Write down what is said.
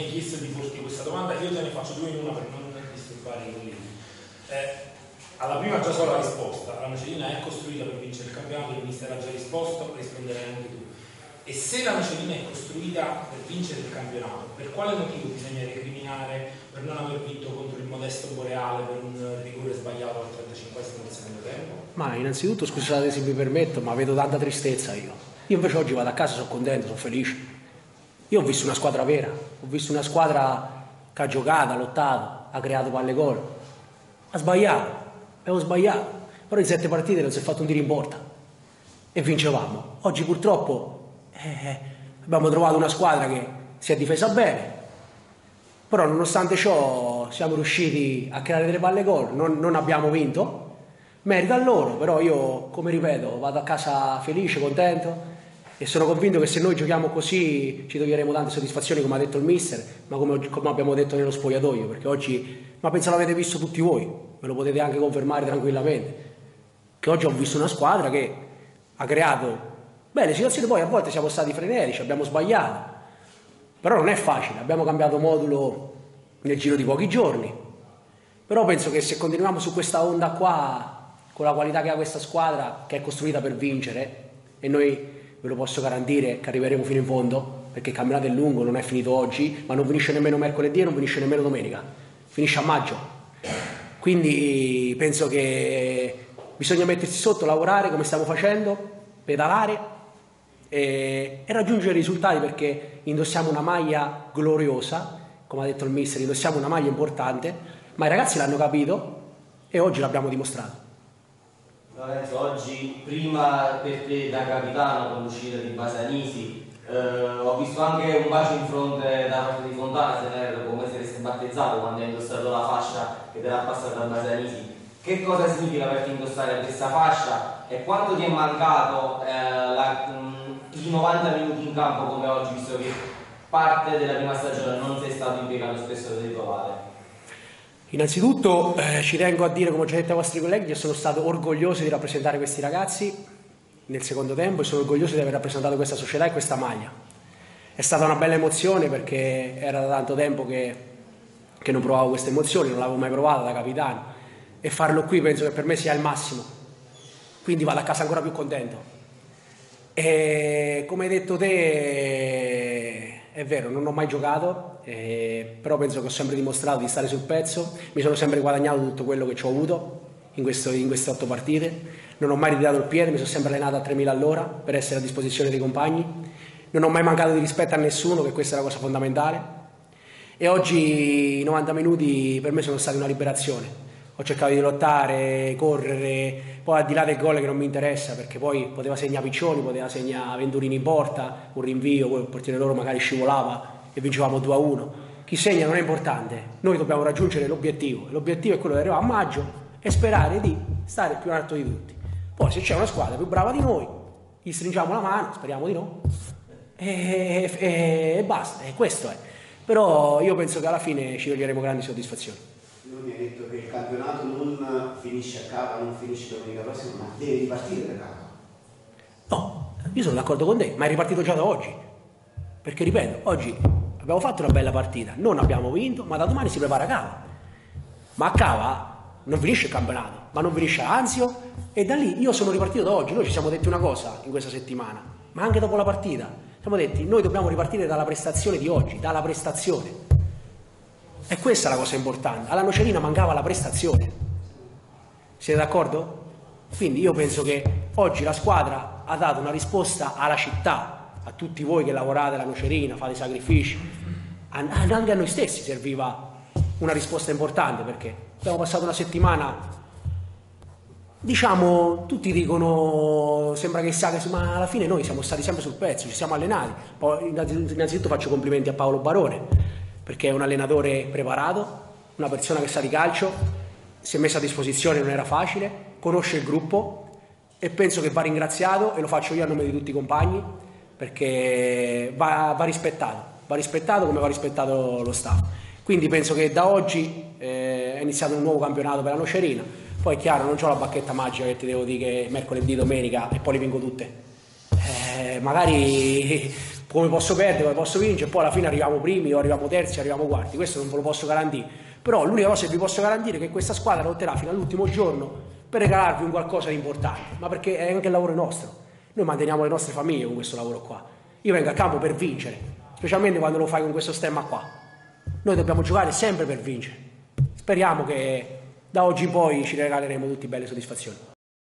hai chiesto di porti questa domanda, io te ne faccio due in una per non disturbare i colleghi. Eh, alla prima già so la risposta, la Nocerina è costruita per vincere il campionato, il ministero ha già risposto, risponderai anche tu. E se la Nocerina è costruita per vincere il campionato, per quale motivo bisogna recriminare per non aver vinto contro il modesto Boreale per un rigore sbagliato al 35 del secondo tempo? Ma innanzitutto scusate se mi permetto, ma vedo tanta tristezza io. Io invece oggi vado a casa, sono contento, sono felice. Io ho visto una squadra vera, ho visto una squadra che ha giocato, ha lottato, ha creato palle gol. Ha sbagliato, abbiamo sbagliato. Però in sette partite non si è fatto un tiro in porta e vincevamo. Oggi purtroppo eh, abbiamo trovato una squadra che si è difesa bene, però nonostante ciò siamo riusciti a creare delle palle gol, non, non abbiamo vinto, merita a loro, però io, come ripeto, vado a casa felice, contento e sono convinto che se noi giochiamo così ci toglieremo tante soddisfazioni, come ha detto il mister, ma come, come abbiamo detto nello spogliatoio, perché oggi, ma penso l'avete visto tutti voi, me lo potete anche confermare tranquillamente, che oggi ho visto una squadra che ha creato Beh, le situazioni poi a volte siamo stati frenetici, abbiamo sbagliato, però non è facile, abbiamo cambiato modulo nel giro di pochi giorni, però penso che se continuiamo su questa onda qua, con la qualità che ha questa squadra, che è costruita per vincere, e noi ve lo posso garantire che arriveremo fino in fondo, perché il campionato è lungo, non è finito oggi, ma non finisce nemmeno mercoledì e non finisce nemmeno domenica, finisce a maggio. Quindi penso che bisogna mettersi sotto, lavorare come stiamo facendo, pedalare e, e raggiungere risultati perché indossiamo una maglia gloriosa, come ha detto il mister, indossiamo una maglia importante, ma i ragazzi l'hanno capito e oggi l'abbiamo dimostrato. Lorenzo, oggi prima per te da capitano con l'uscita di Basanisi eh, ho visto anche un bacio in fronte da parte di Fontana, se ne era come se avesse battezzato quando ha indossato la fascia che te l'ha passata a Basanisi. Che cosa significa per te indossare questa fascia e quanto ti è mancato eh, la, i 90 minuti in campo come oggi, visto che parte della prima stagione non sei stato impiegato spesso da titolare? Innanzitutto eh, ci tengo a dire, come ho già detto ai vostri colleghi, che sono stato orgoglioso di rappresentare questi ragazzi nel secondo tempo e sono orgoglioso di aver rappresentato questa società e questa maglia. È stata una bella emozione perché era da tanto tempo che, che non provavo queste emozioni, non l'avevo mai provata da capitano e farlo qui penso che per me sia il massimo. Quindi vado a casa ancora più contento. E come hai detto te, è vero, non ho mai giocato, eh, però penso che ho sempre dimostrato di stare sul pezzo, mi sono sempre guadagnato tutto quello che ci ho avuto in, questo, in queste otto partite, non ho mai ritirato il piede, mi sono sempre allenato a 3.000 all'ora per essere a disposizione dei compagni, non ho mai mancato di rispetto a nessuno, che questa è la cosa fondamentale, e oggi i 90 minuti per me sono stati una liberazione. Ho cercato di lottare, correre, poi al di là del gol che non mi interessa perché poi poteva segnare Piccioni, poteva segnare Venturini in porta, un rinvio, poi il portiere loro magari scivolava e vincevamo 2-1. Chi segna non è importante, noi dobbiamo raggiungere l'obiettivo, l'obiettivo è quello di arrivare a maggio e sperare di stare più in alto di tutti. Poi se c'è una squadra più brava di noi, gli stringiamo la mano, speriamo di no, e, e, e basta, e questo è. Però io penso che alla fine ci toglieremo grandi soddisfazioni lui mi ha detto che il campionato non finisce a capo, non finisce domenica prossima, ma deve ripartire da capo. No, io sono d'accordo con te, ma è ripartito già da oggi. Perché ripeto, oggi abbiamo fatto una bella partita, non abbiamo vinto, ma da domani si prepara a Cava. Ma a Cava non finisce il campionato, ma non finisce Anzio e da lì io sono ripartito da oggi. Noi ci siamo detti una cosa in questa settimana, ma anche dopo la partita. Siamo detti, noi dobbiamo ripartire dalla prestazione di oggi, dalla prestazione. E questa è la cosa importante. Alla Nocerina mancava la prestazione. Siete d'accordo? Quindi io penso che oggi la squadra ha dato una risposta alla città, a tutti voi che lavorate alla Nocerina, fate sacrifici, anche a noi stessi serviva una risposta importante perché abbiamo passato una settimana, diciamo, tutti dicono, sembra che sia, ma alla fine noi siamo stati sempre sul pezzo, ci siamo allenati. Poi innanzitutto faccio complimenti a Paolo Barone perché è un allenatore preparato, una persona che sa di calcio, si è messa a disposizione, non era facile, conosce il gruppo e penso che va ringraziato e lo faccio io a nome di tutti i compagni perché va, va rispettato, va rispettato come va rispettato lo Stato. Quindi penso che da oggi eh, è iniziato un nuovo campionato per la Nocerina, poi è chiaro non ho la bacchetta magica che ti devo dire che mercoledì, domenica e poi le vinco tutte. Eh, magari come posso perdere, come posso vincere, poi alla fine arriviamo primi o arriviamo terzi, arriviamo quarti, questo non ve lo posso garantire. Però l'unica cosa che vi posso garantire è che questa squadra lotterà fino all'ultimo giorno per regalarvi un qualcosa di importante, ma perché è anche il lavoro nostro. Noi manteniamo le nostre famiglie con questo lavoro qua. Io vengo a campo per vincere, specialmente quando lo fai con questo stemma qua. Noi dobbiamo giocare sempre per vincere. Speriamo che da oggi in poi ci regaleremo tutte belle soddisfazioni.